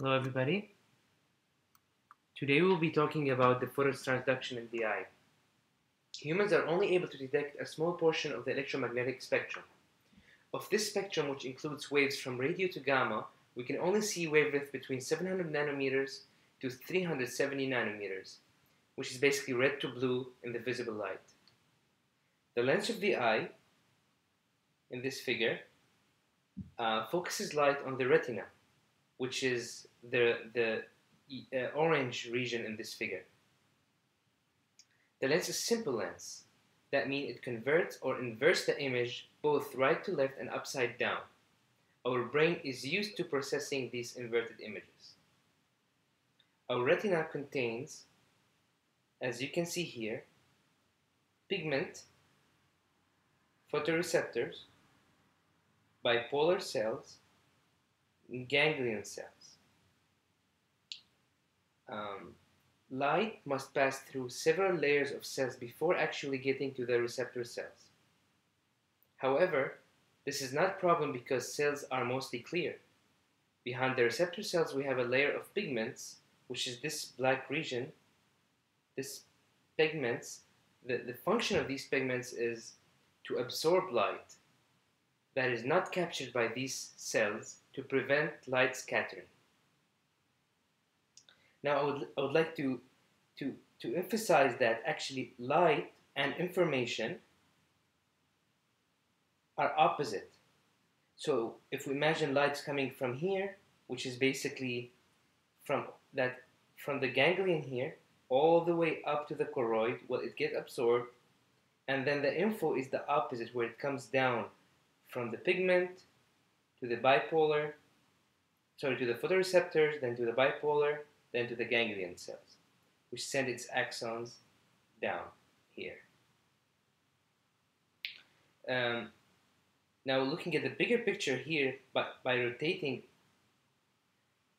Hello everybody. Today we'll be talking about the photon's transduction in the eye. Humans are only able to detect a small portion of the electromagnetic spectrum. Of this spectrum, which includes waves from radio to gamma, we can only see wavelength between 700 nanometers to 370 nanometers, which is basically red to blue in the visible light. The lens of the eye, in this figure, uh, focuses light on the retina, which is the, the uh, orange region in this figure. The lens is simple lens. That means it converts or inverts the image both right to left and upside down. Our brain is used to processing these inverted images. Our retina contains, as you can see here, pigment, photoreceptors, bipolar cells, ganglion cells. Um, light must pass through several layers of cells before actually getting to the receptor cells. However, this is not a problem because cells are mostly clear. Behind the receptor cells we have a layer of pigments, which is this black region. This pigments, the, the function of these pigments is to absorb light that is not captured by these cells to prevent light scattering. Now I would, I would like to, to, to emphasize that actually light and information are opposite. So if we imagine lights coming from here, which is basically from that from the ganglion here all the way up to the choroid, well it gets absorbed, and then the info is the opposite where it comes down from the pigment to the bipolar, sorry, to the photoreceptors, then to the bipolar, then to the ganglion cells, which send its axons down here. Um, now looking at the bigger picture here, but by rotating,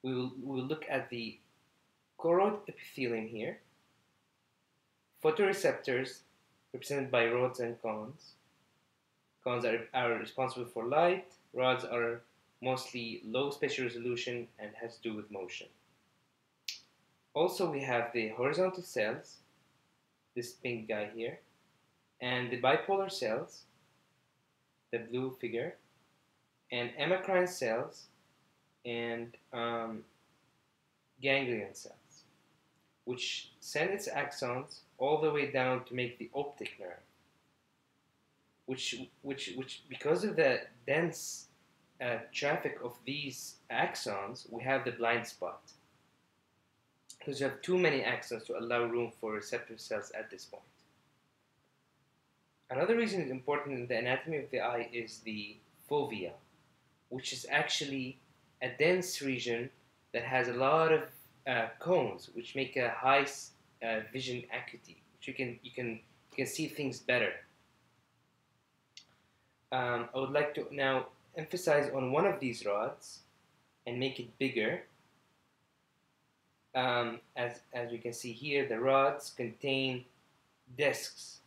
we will, we will look at the choroid epithelium here, photoreceptors represented by rods and cones. Cones are, are responsible for light, rods are mostly low spatial resolution and has to do with motion. Also we have the horizontal cells, this pink guy here, and the bipolar cells, the blue figure, and amacrine cells, and um, ganglion cells, which send its axons all the way down to make the optic nerve, which, which, which because of the dense uh, traffic of these axons, we have the blind spot. Because you have too many axons to allow room for receptor cells at this point. Another reason it's important in the anatomy of the eye is the fovea, which is actually a dense region that has a lot of uh, cones, which make a high uh, vision acuity, which you can you can you can see things better. Um, I would like to now emphasize on one of these rods and make it bigger. Um, as as we can see here, the rods contain discs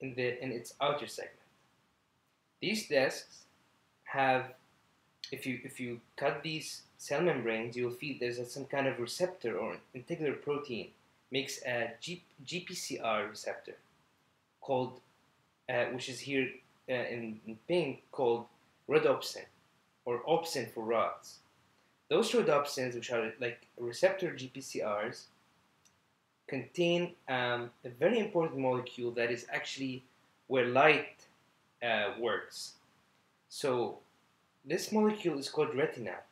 in the in its outer segment. These discs have, if you if you cut these cell membranes, you'll feel there's a, some kind of receptor or integral protein makes a G, GPCR receptor called, uh, which is here uh, in, in, pink, called rhodopsin or opsin for rods. Those rhodopsins, which are like receptor GPCRs, contain um, a very important molecule that is actually where light uh, works. So this molecule is called retinal.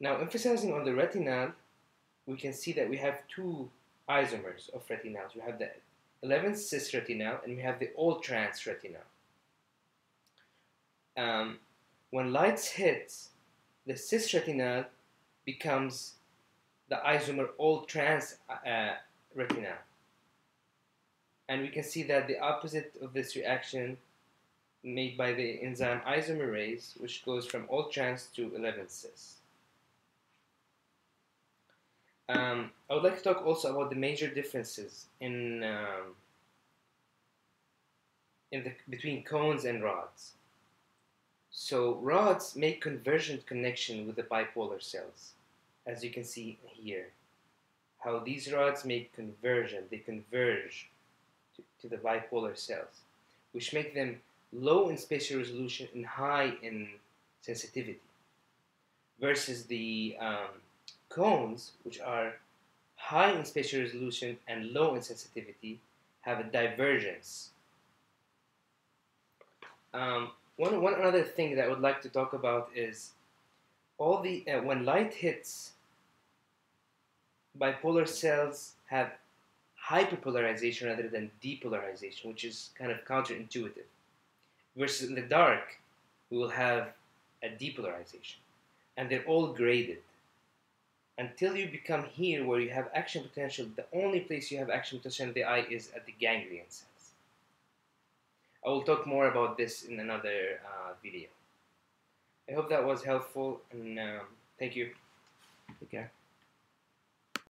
Now emphasizing on the retinal, we can see that we have two isomers of retinals. We have the 11 cis retinal and we have the all trans retinal. Um, when light hits, the cis retinal becomes the isomer all trans uh, retinal. And we can see that the opposite of this reaction made by the enzyme isomerase, which goes from all trans to 11 cis. Um, I would like to talk also about the major differences in um, in the between cones and rods. So rods make convergent connection with the bipolar cells, as you can see here. How these rods make conversion, they converge to, to the bipolar cells, which make them low in spatial resolution and high in sensitivity, versus the um, cones, which are high in spatial resolution and low in sensitivity, have a divergence. Um, one, one other thing that I would like to talk about is all the uh, when light hits bipolar cells have hyperpolarization rather than depolarization, which is kind of counterintuitive. Versus in the dark, we will have a depolarization, and they're all graded. Until you become here, where you have action potential, the only place you have action potential in the eye is at the ganglion cells. I will talk more about this in another uh, video. I hope that was helpful, and um, thank you. Take care.